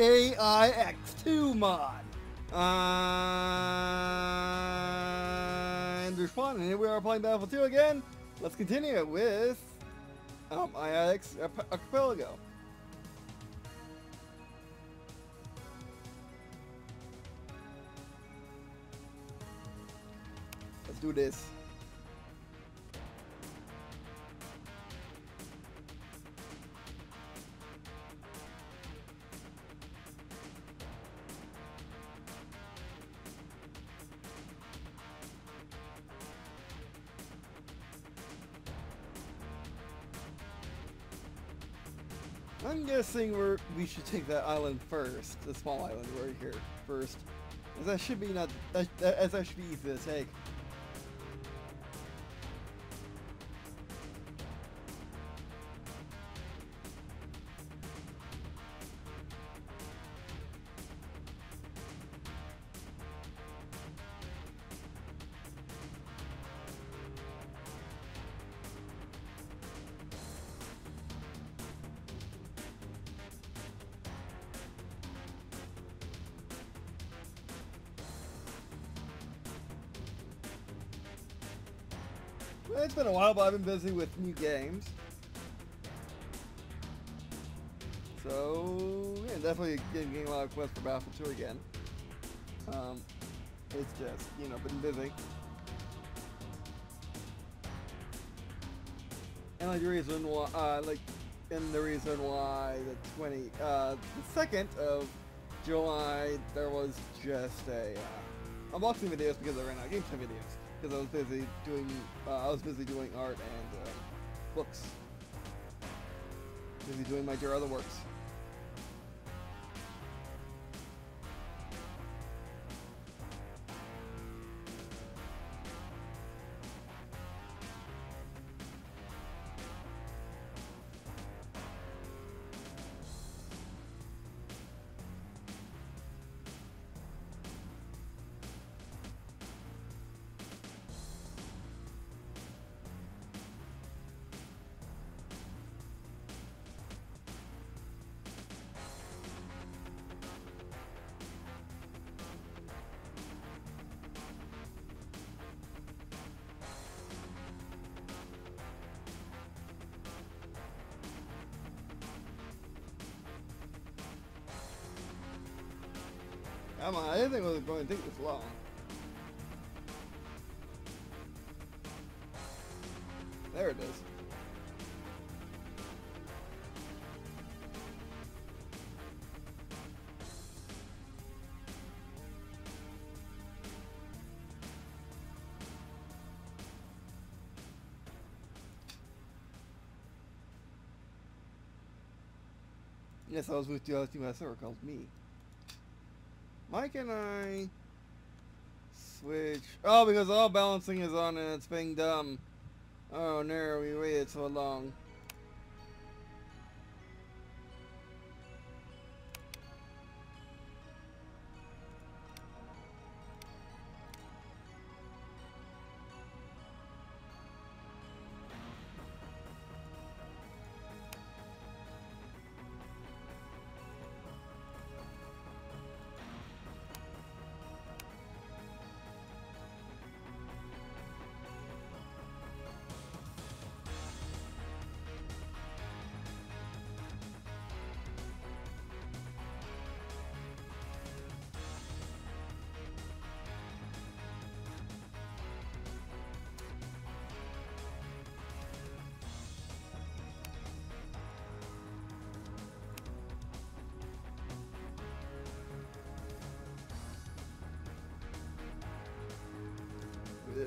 Battlefield 2 uh, AIX2 mod. Fun, and here we are playing Battlefield 2 again. Let's continue it with um, AIX Archipelago. Let's do this. I'm guessing we're we should take that island first, the small island right here first, as that should be not as that should be easy to take. It's been a while, but I've been busy with new games. So, yeah, definitely getting, getting a lot of quests for Battlefield 2 again. Um, it's just, you know, been busy. And like the reason why, uh, like, and the reason why the 20, uh, the 2nd of July, there was just a, uh, unboxing videos because I ran out of game time videos because I was busy doing uh, I was busy doing art and uh, books. Busy doing my dear other works. Come on, I didn't think it was going to take this long. There it is. Yes, I was with the other team last server called me. Why and I switch? Oh, because all balancing is on and it's being dumb. Oh no, we waited so long.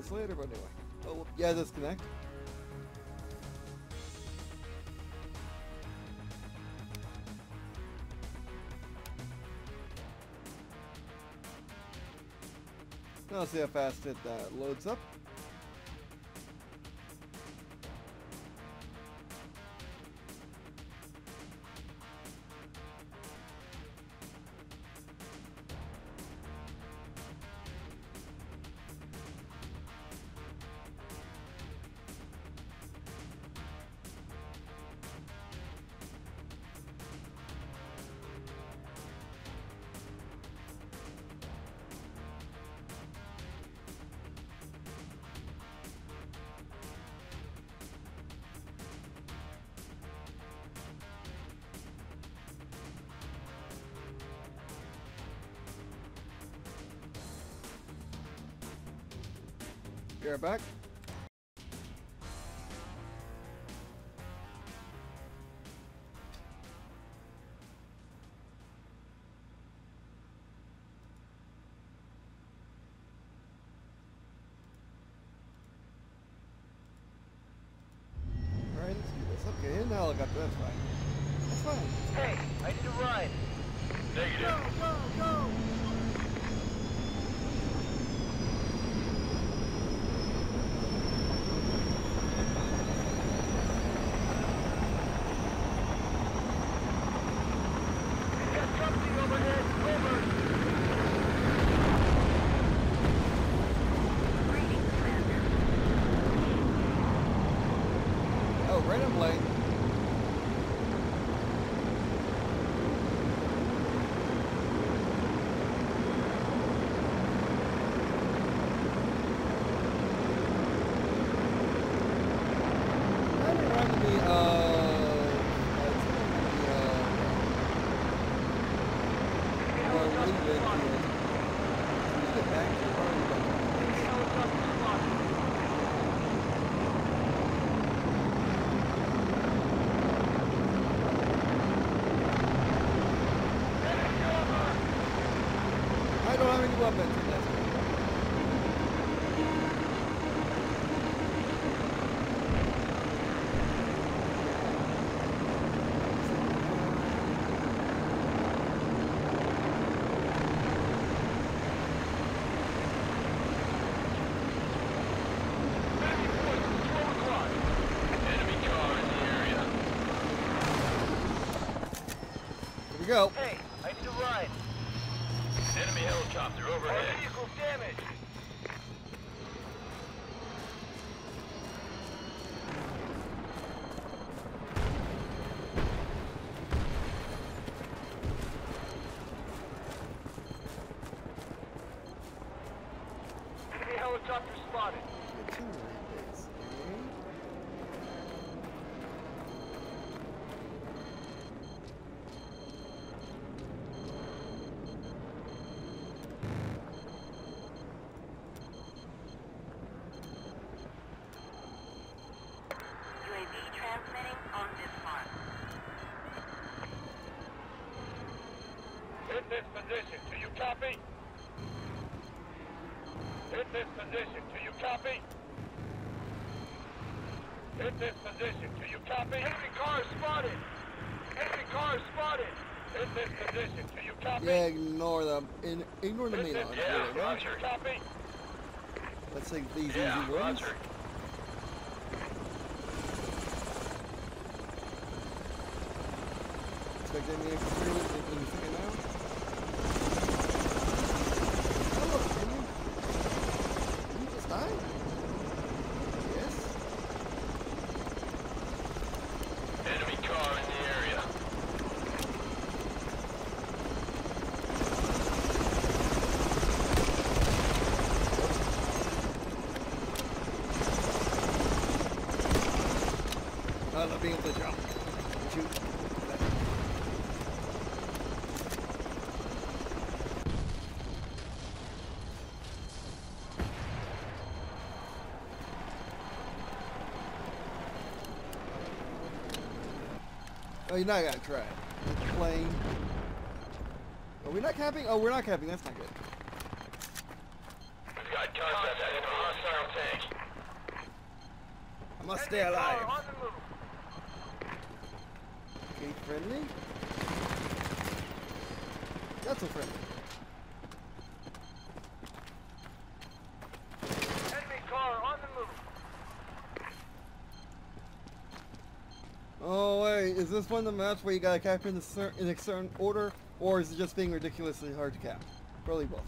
This later, but anyway. Oh, yeah, disconnect. Now let's see how fast it uh, loads up. Right back. Position. Do you copy? Hit this position. Do you copy? Enemy car spotted. Enemy car spotted. Hit this position. Do you copy? Yeah, ignore them. In, ignore the main line. Yeah, go. Roger. Copy. Let's take these Yeah, easy wins. Roger. Expect any in, in the second now. Hello, can you? Can you just die? Yes. Enemy car in the area. I love being able to jump. Shoot. Oh, you're not gonna try it. Plane. Are we not capping? Oh, we're not capping. That's not good. We've got contact with a hostile tank. I must stay alive. Car on the move. Okay, friendly. That's so friendly. Enemy car on the move. Oh wait, is this one of the maps where you gotta cap in, the cer- in a certain order, or is it just being ridiculously hard to cap? Probably both.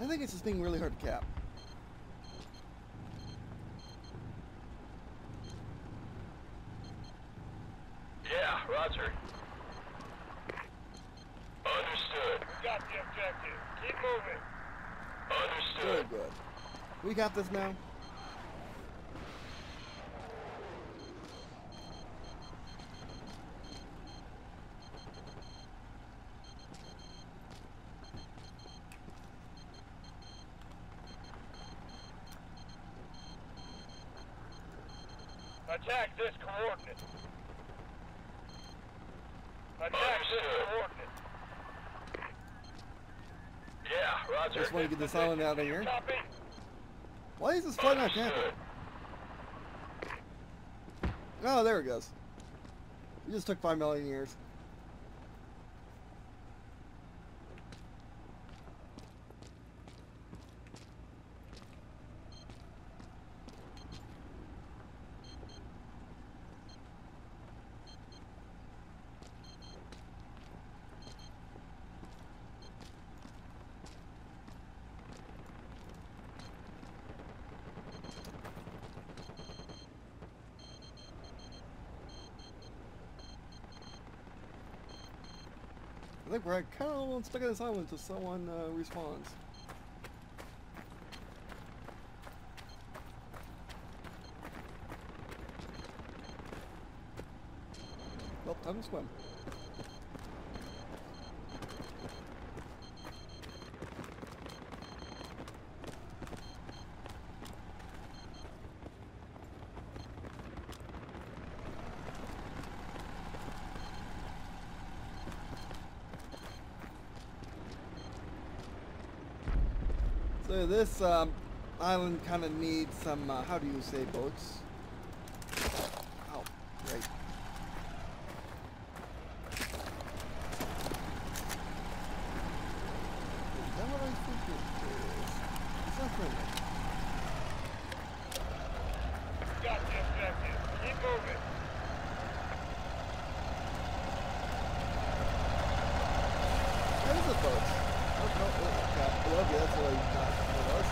I think it's just being really hard to cap. got this now. Attack this coordinate. Attack this coordinate. Yeah, roger. Just want to get this island out of here. Copy. Why is this flight not camping? Oh, there it goes. We just took five million years. I we're kind of stuck in this island until someone uh, respawns. Well, time to swim. So this um, island kind of needs some, uh, how do you say, boats? Oh, right. Is that what I think it is? It's not friendly. Got the objective. Keep moving. That is a boat. Oh, no, oh, okay. Okay, that's what I thought it was.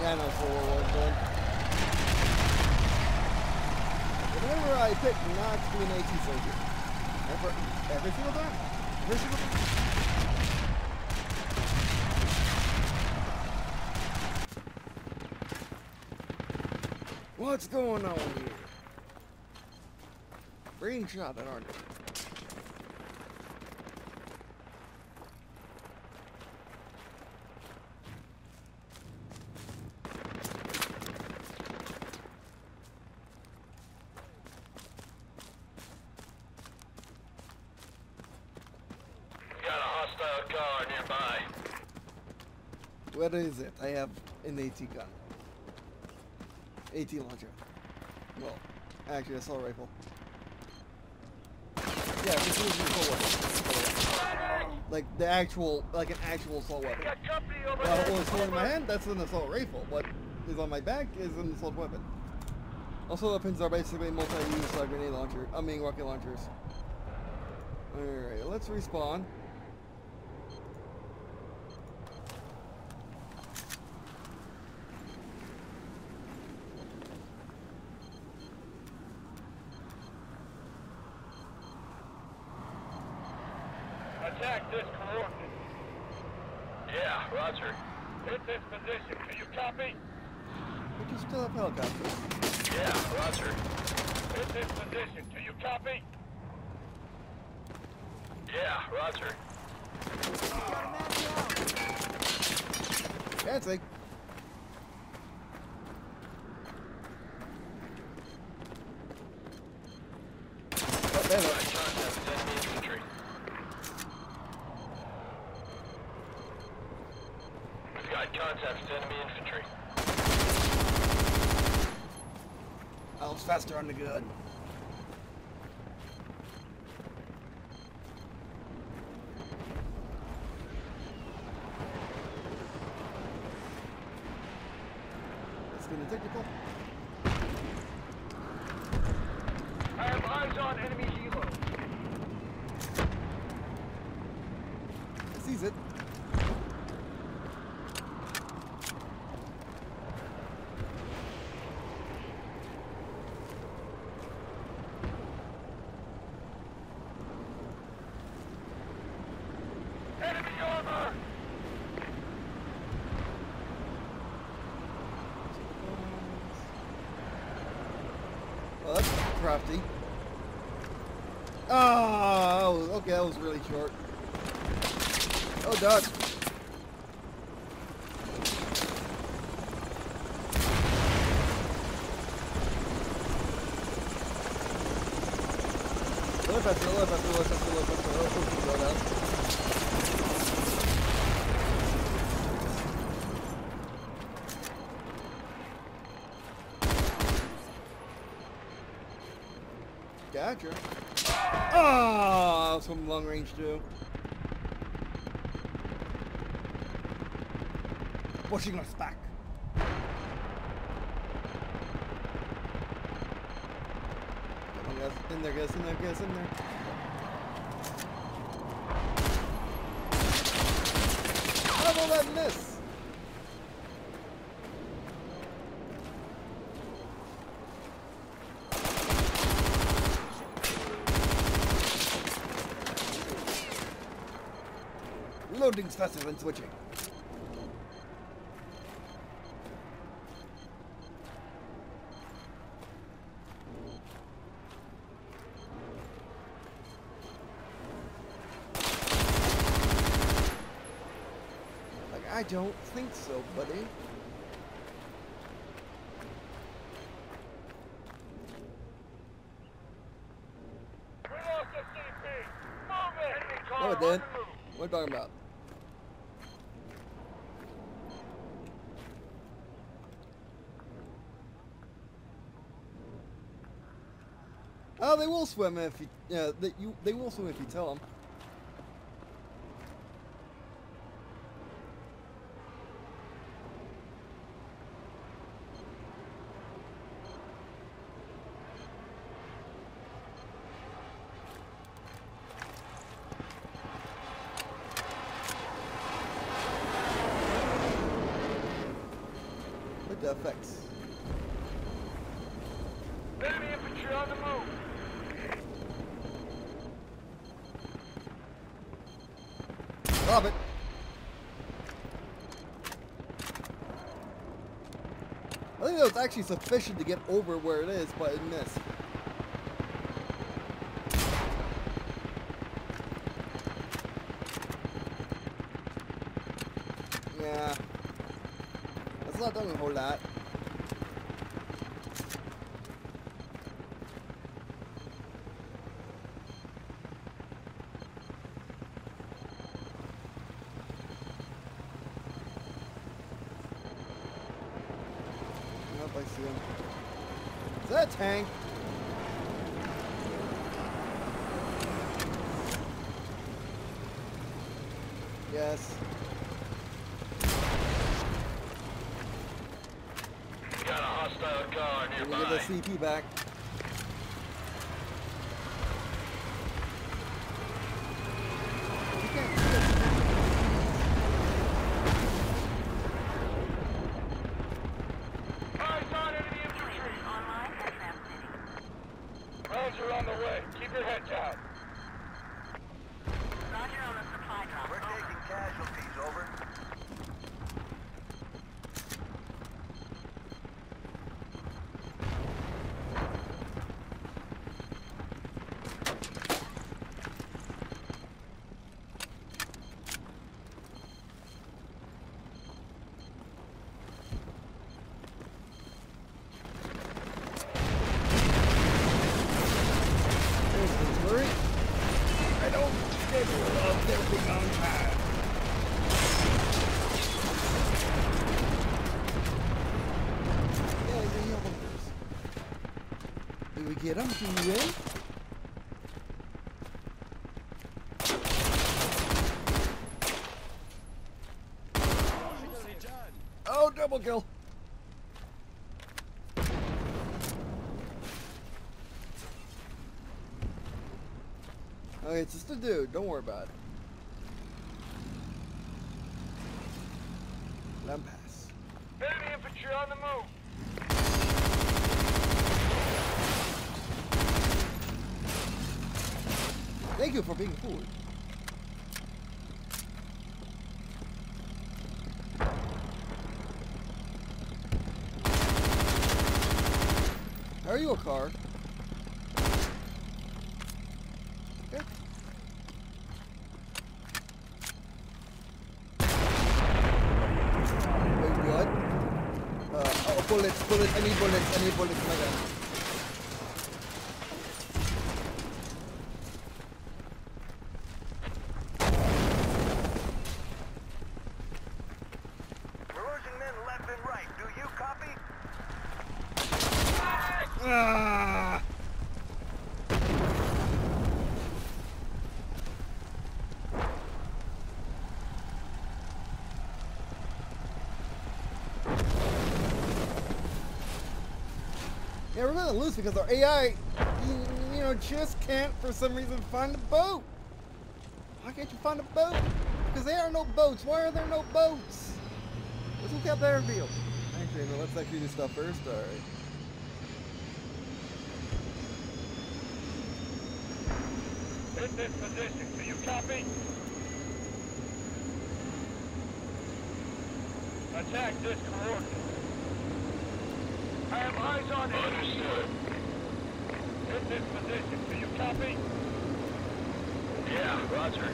Yeah, I know for World War One. Whenever I pick not to be an AT soldier, ever, every single time, every single time. What's going on here? Brain shot at aren't it? Got a hostile car nearby. What is it? I have an AT gun. AT launcher. Well, actually, assault rifle. Yeah, this is an assault weapon. Like the actual, like an actual assault weapon. Over Well, what's holding in my hand, that's an assault rifle. What is on my back is an assault weapon. Also, weapons are basically multi-use uh, grenade launcher. I mean, rocket launchers. Alright, let's respawn. Attack this coordinate. Yeah, roger. Hit this position. Do you copy? We can still have helicopters. Yeah, roger. Hit this position. Do you copy? Yeah, roger. Fancy. Oh, there it Got is. contact with enemy infantry. We've got contact with enemy infantry. I was faster on the gun. It's gonna technical. I have eyes on enemy helo. Sees it. Enemy armor! Well, that's crafty. Oh, okay, that was really short. Oh, Doug. A little faster, a little faster, a little faster, a little faster. Oh, oh, slow down. Gotcha. Oh, some long range too. Pushing us back. Come on, guys. In there, guys. In there, guys. In there. How will that miss? Faster than switching. Like, I don't think so, buddy. We lost the CP. Move it. Enemy No, it did. What are you talking about? Oh, they will swim if you. Yeah, they, you. They will swim if you tell them. With the effects. Enemy infantry on the move. Stop it. I think that was actually sufficient to get over where it is, but it missed. Yeah. That's not doing a whole lot. Nope, I see him. Is that a tank? Yes. Got a hostile car Let me nearby. get the CP back. You can't see it. Eyes on enemy infantry. UAV online and transmitting. Rounds are on the way. Keep your head down. Roger on the supply drop. We're Over. taking casualties, over. There's the turret. I don't ever love their big on time. Yeah, the helicopters. Did we get them? Did we win? Oh, double kill. Okay, it's just a dude. Don't worry about it. Let him pass. Enemy infantry on the move. Thank you for being forward. Are you a car? Okay. Wait, what? Uh, oh, bullets, bullets, need bullets, need bullets, my god. We're losing men left and right. Do you copy? Ah! Yeah, we're lose because our AI, you, you know, just can't for some reason find a boat. Why can't you find a boat? Because there are no boats. Why are there no boats? Let's look at the airfield. Actually, no, let's actually do stuff first. All right. In this position. Do you copy? Attack this coordinate. I have eyes on it. Understood. In this position. Do you copy? Yeah, roger.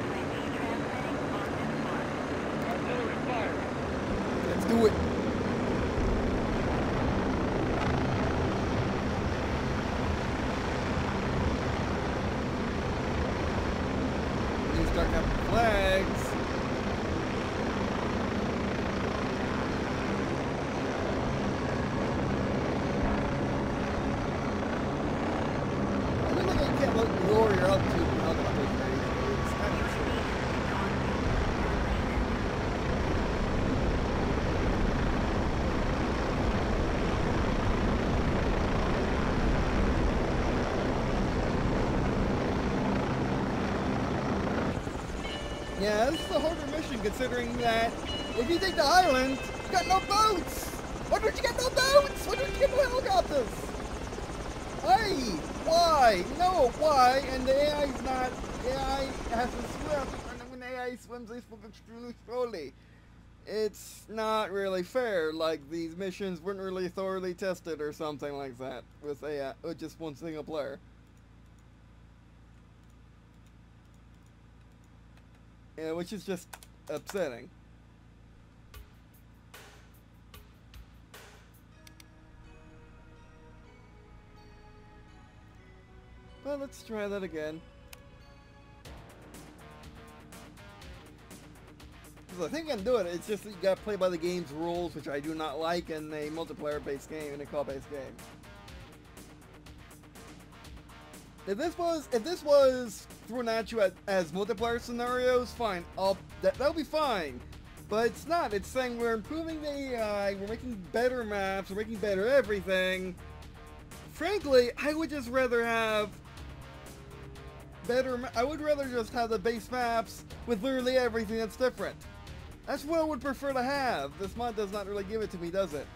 UAV transmitting on this mark. Artillery fire. Let's do it. These start having flags. I don't think you can't look lower your altitude and help on those things. It's kind of silly. Yeah, this is a harder mission considering that if you take the island, you got no boats! Why don't you get no boats? Why don't you get no helicopters? Hey, why? No, why? And the AI's not, AI has to swim, and when AI swims, they swim extremely slowly. It's not really fair, like these missions weren't really thoroughly tested or something like that with AI, with just one single player. Yeah, which is just upsetting. Well, let's try that again. 'Cause I think I can do it. It's just that you gotta play by the game's rules, which I do not like in a multiplayer-based game, in a call-based game. If this was if this was thrown at you as, as multiplayer scenarios, fine. I'll that that'll be fine. But it's not. It's saying we're improving the AI, we're making better maps, we're making better everything. Frankly, I would just rather have better. I would rather just have the base maps with literally everything that's different. That's what I would prefer to have. This mod does not really give it to me, does it?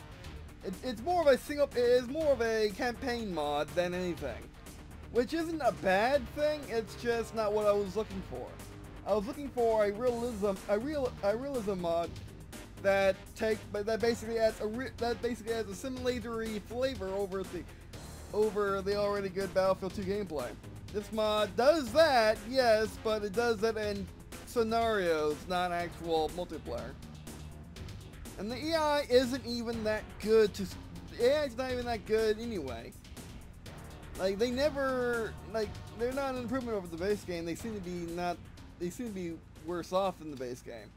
it it's more of a single. It is more of a campaign mod than anything. Which isn't a bad thing, it's just not what I was looking for. I was looking for a realism, a real, a realism mod that take, that basically adds a that basically adds a simulatory flavor over the, over the already good Battlefield 2 gameplay. This mod does that, yes, but it does it in scenarios, not actual multiplayer. And the AI isn't even that good to, AI's not even that good anyway. Like they never like they're not an improvement over the base game. They seem to be not they seem to be worse off than the base game.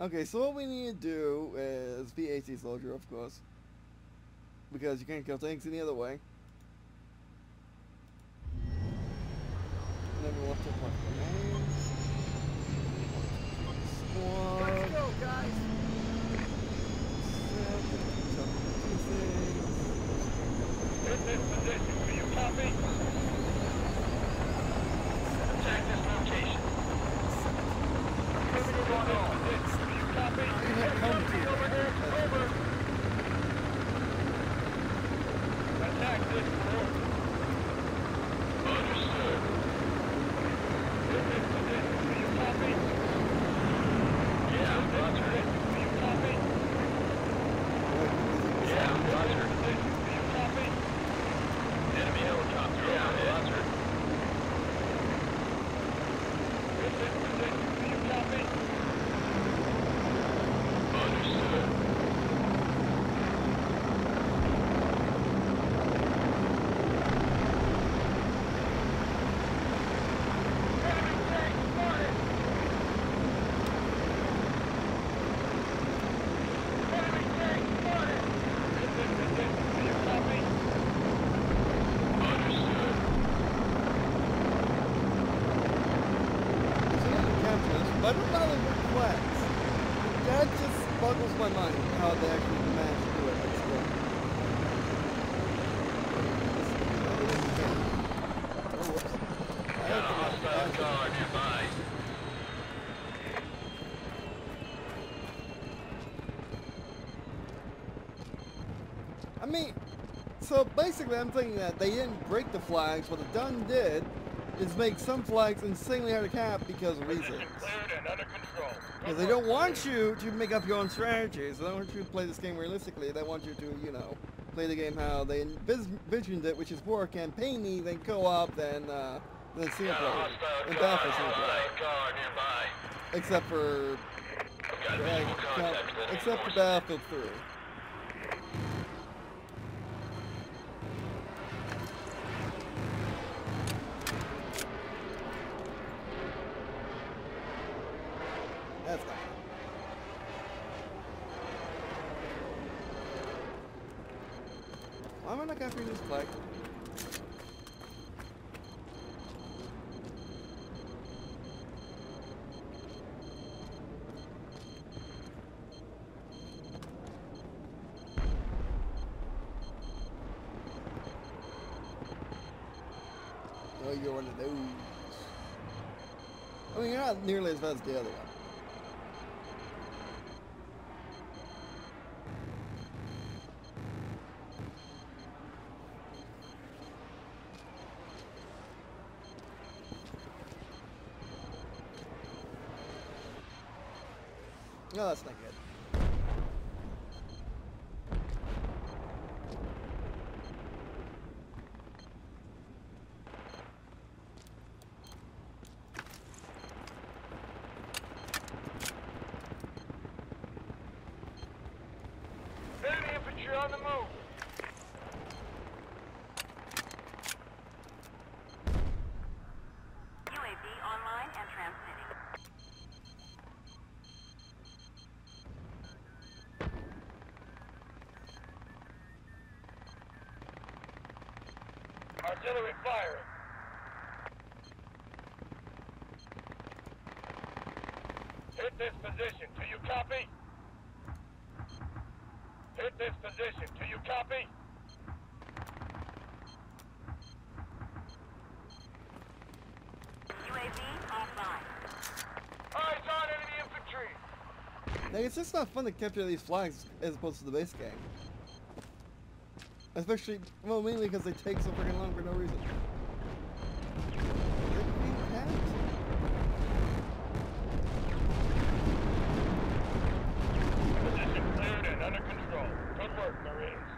Okay, so what we need to do is be AT soldier, of course. Because you can't kill tanks any other way. And then we'll have to grenades. Squad. go, guys. In this position. Copy? Attack this location. Affirmative on all. Copy? Enemy over there. Over. Attack this coordinate. Understood. In this position. Do you copy? Yeah, roger. in mind how they actually managed to do it. But still. Oh, whoops. I Got a have to- hostile car nearby. I mean, so basically, I'm thinking that they didn't break the flags. What the done did is make some flags insanely hard to cap because of reasons. Position cleared and under control. Because they don't want you to make up your own strategies. They don't want you to play this game realistically. They want you to, you know, play the game how they envisioned it, which is more campaigny than co-op than uh, than single player. And Battlefield single player. Except for uh, visual contact with enemy except for. Battlefield 3. That's not. Why am I not capturing this flag? Oh, you're one of those. I mean, you're nearly as fast as the other one. No, that's not good. Enemy infantry on the move. UAV online and transmitting. Artillery firing. Hit this position. Do you copy? Hit this position. Do you copy? UAV offline. Eyes on enemy infantry. Like, it's just not fun to capture these flags as opposed to the base game. Especially, well, mainly because they take so freaking long for no reason. Is it being tapped? Position cleared and under control. Good work, Marines.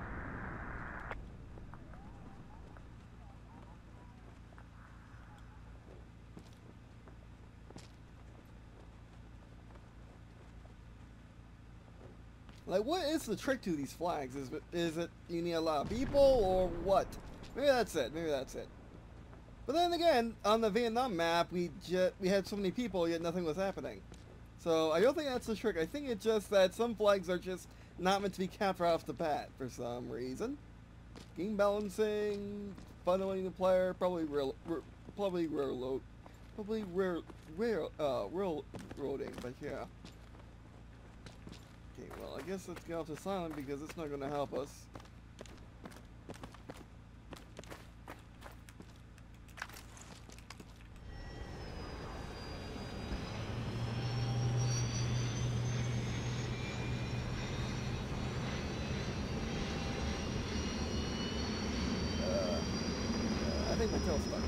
Like, what is the trick to these flags? Is is it you need a lot of people or what? Maybe that's it. Maybe that's it. But then again, on the Vietnam map, we ju- we had so many people, yet nothing was happening. So I don't think that's the trick. I think it's just that some flags are just not meant to be captured off the bat for some reason. Game balancing, funneling the player, probably real, probably railroad, probably rail, rail, uh, railroading. But yeah. Okay, well, I guess let's get off to silent because it's not going to help us. Uh, I think my tail's stuck.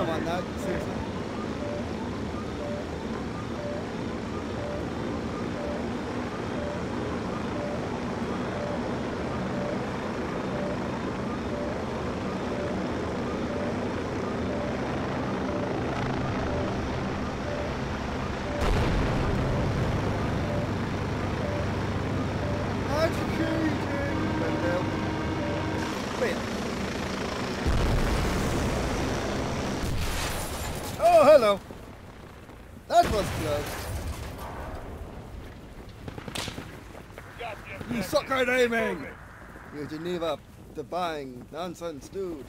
Come on. Oh, come on, now, seriously. Wait. Oh, hello. That was close. At aiming! You Geneva defying nonsense, dude.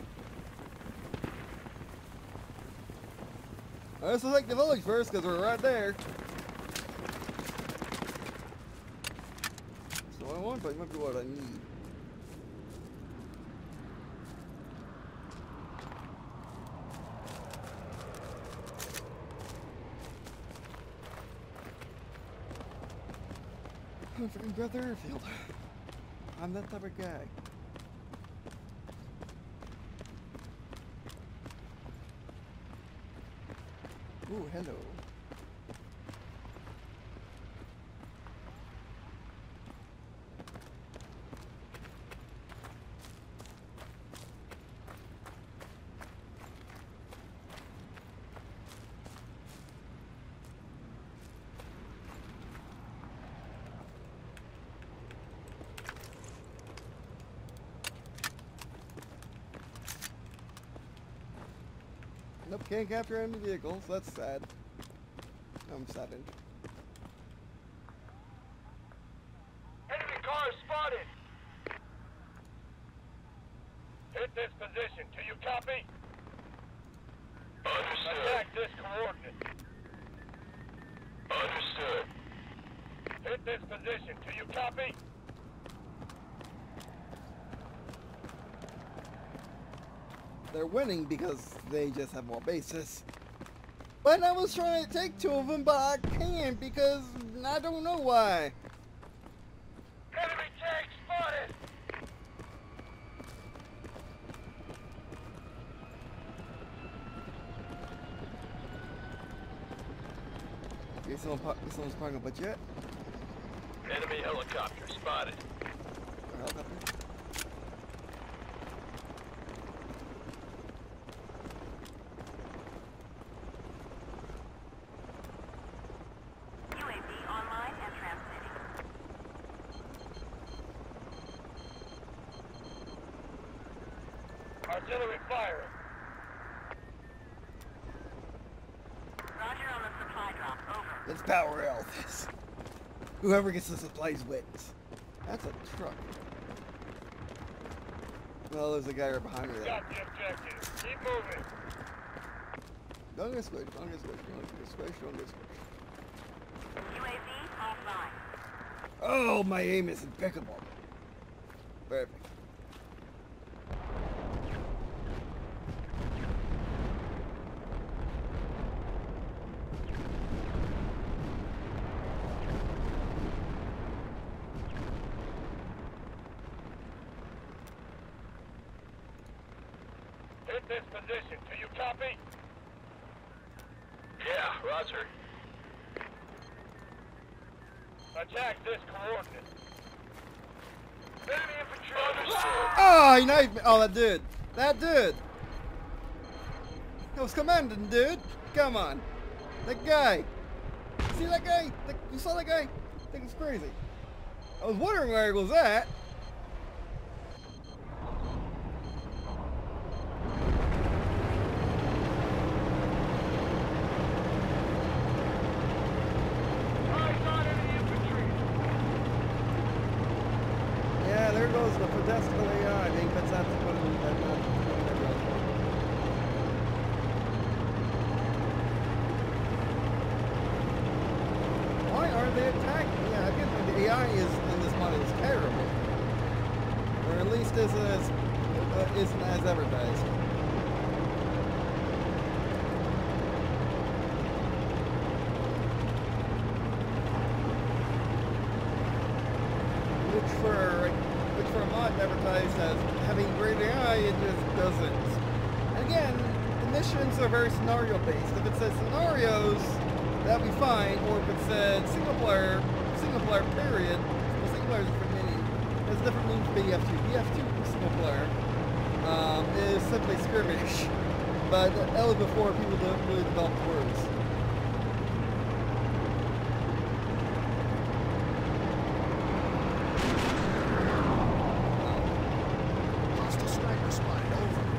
Let's take the village first, because we're right there. What I want, but it might be what I need. I'm freaking Brother Airfield. I'm that type of guy. Ooh, hello. Nope, can't capture enemy vehicles. That's sad. I'm saddened. Enemy car spotted. Hit this position. Do you copy? Understood. Attack this coordinate. Understood. Hit this position. Do you copy? They're winning because they just have more bases. But I was trying to take two of them, but I can't because I don't know why. Enemy tank spotted. Okay, someone someone's parking up a jet. Enemy helicopter spotted. Or helicopter. UAV online and transmitting. Artillery fire. Roger on the supply drop. Over. Let's power out this. Whoever gets the supplies wins. That's a truck. Well, there's a guy right behind me there. Got the objective. Keep moving. Don't get squished, don't get squished, don't get squished, don't get squished. UAV offline. Oh, my aim is impeccable. Perfect. Hit this position. Do you copy? Yeah, Roger. Attack this coordinate. Enemy infantry. Understood. Oh, he knifed me. Oh, that dude. That dude. That was commanding, dude. Come on. That guy. See that guy? You saw that guy? I think it's crazy. I was wondering where he was at. Eyes on enemy infantry. Yeah, there goes the pedestrian AI. I think that's not what it that's not what it was. Why are they attacking? Yeah, again, the AI is in this mod is terrible, or at least isn't as uh, isn't as advertised. Which for which for a mod advertised as having great AI, it just doesn't. And again, the missions are very scenario based. If it says scenarios, that'd be fine. Or if it said single player, single player period, well, single player is a different meaning. There's a different meaning for BF2. BF2 single player um, is simply skirmish. But that was before people de- really developed words. Hostile sniper spotted. Over.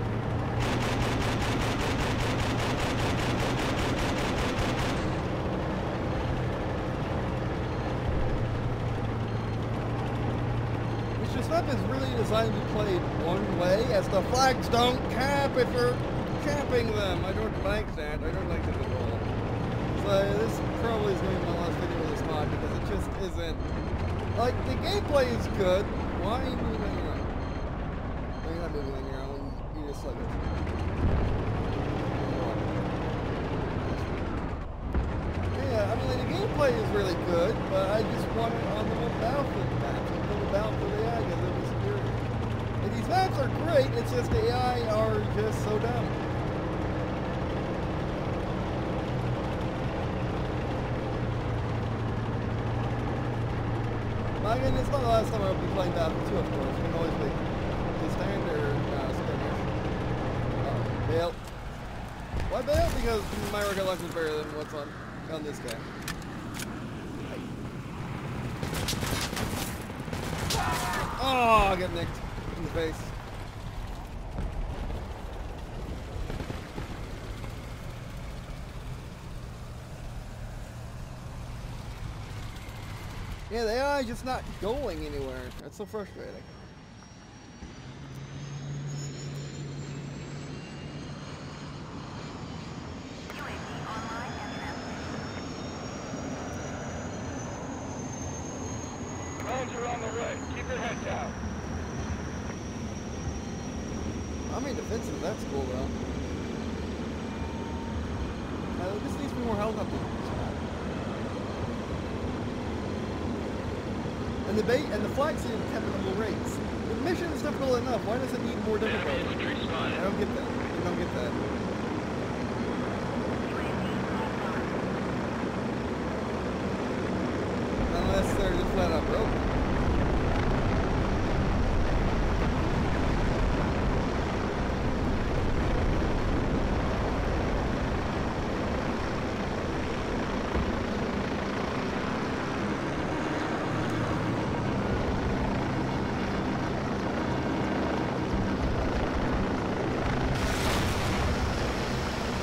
map is really designed to be played one way, as the flags don't cap if you're capping them. I don't like that. I don't like that at all. So this probably is going to be my last video with this mod because it just isn't. Like the gameplay is good. Why are you moving around? No, you're not moving around. You just like. Yeah, I mean, the gameplay is really good, but I just want it on the Battlefield maps, on the Battlefield AI, because it was superior. And these maps are great, it's just AI are just so dumb. But again, it's not the last time I'll be playing Battlefield 2, of course. We can always play the standard uh, skirmish. Uh, bail. Why bail? Because my recollection is better than what's on, on this guy. Oh, I got nicked face. Yeah, they are just not going anywhere. That's so frustrating. UAV online and transmitting. Rounds are on the way. Keep your head down. I mean, defensive, that's cool though. Uh, this needs to be more helicopters. And the flag technical rates. The mission is difficult enough. Why does it need more difficult? infantry I spotted. don't get that. I don't get that. UAV online. Unless they're just flat out broken.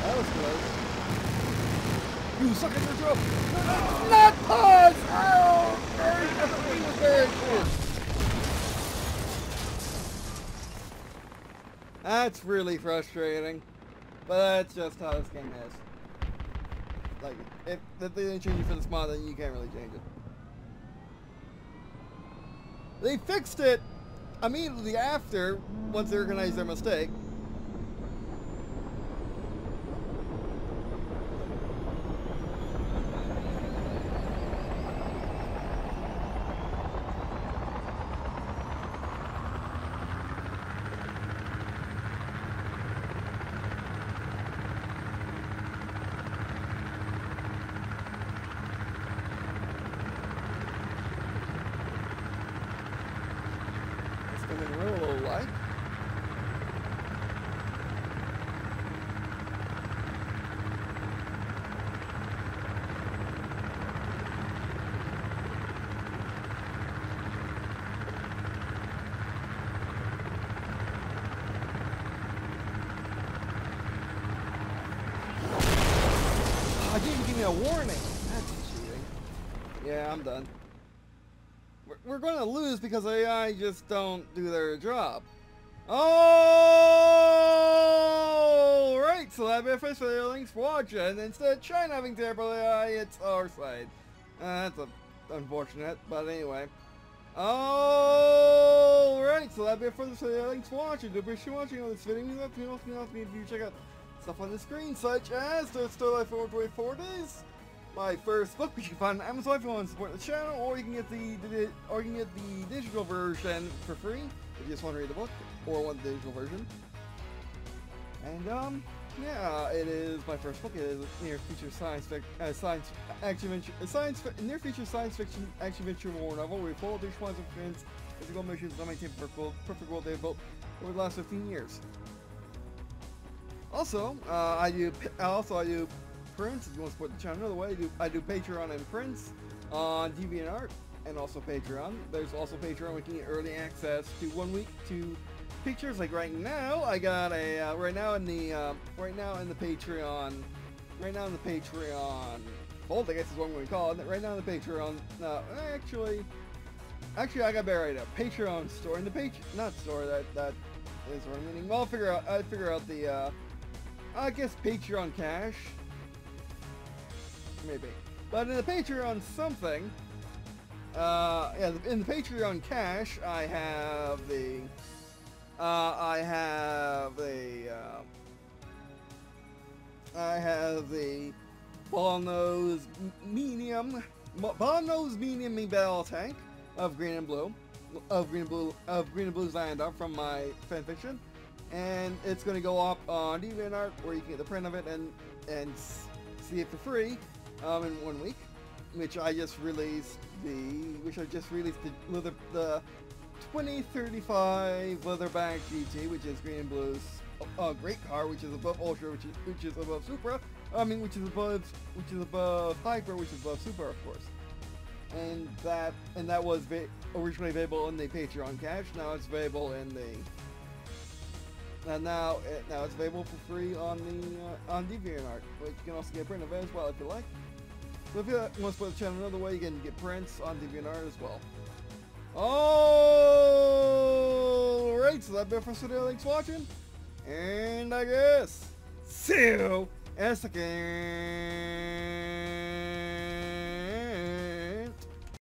That was close. You suck at your job. Not pause. Oh, very, that was very close. That's really frustrating, but that's just how this game is. Like, if, if they didn't change it for this mod, then you can't really change it. They fixed it immediately after, once they recognized their mistake. It's coming real low light. Oh, I didn't even give me a warning. That's cheating. Yeah, I'm done. We're, we're going to lose because AI just don't do their job. Oh, right. So that'd be. Thanks for watching. Instead of China having terrible AI, it's our side. Uh, that's a, unfortunate, but anyway. Oh, right. So that'd be our first video. Thanks for watching. Do appreciate you watching on this video. Means that to me, if you check out stuff on the screen, such as the Life for 24 Days my first book, which you can find on Amazon if you want to support the channel, or you can get the, the or you can get the digital version for free if you just want to read the book or want the digital version. And um, yeah, it is my first book. It is near future science fiction, uh, science action adventure, a science near future science fiction action adventure war novel we follow the friends, physical missions that maintain perfect world, perfect world they've built over the last 15 years. Also, uh, I do. Also, I do prints. If you want to support the channel another way, I do. I do Patreon and prints on DeviantArt and also Patreon. There's also Patreon. We can get early access to one week to pictures. Like right now, I got a uh, right now in the uh, right now in the Patreon. Right now in the Patreon. Vault, I guess is what I'm going to call it. Right now in the Patreon. No, actually. Actually, I got better idea. Patreon store in the page, not store. That that is what I'm meaning. Well, I'll figure out. I figure out the. Uh, I guess Patreon cache. Maybe, but in the Patreon something. Uh, yeah, in the Patreon cache, I have the. Uh, I have the. Uh, I have the ball nose medium, ball nose medium me battle tank of green and blue, of green and blue, of green and blue Xandar from my fanfiction, and it's going to go up on DeviantArt where you can get the print of it and and see it for free um, in one week, which I just released the, which I just released the leather, the 2035 Leatherback GT, which is green and blue's uh, great car, which is above Ultra, which is which is above Supra. I mean, which is above which is above Hyper, which is above Supra, of course. And that and that was originally available in the Patreon cache. Now it's available in the and now it, now it's available for free on the uh, on DeviantArt, which you can also get print of it as well if you like. So if you want to support the channel another way, you can get prints on DeviantArt as well. Alright, so that's it for today. Thanks for watching. And I guess, see you in a second.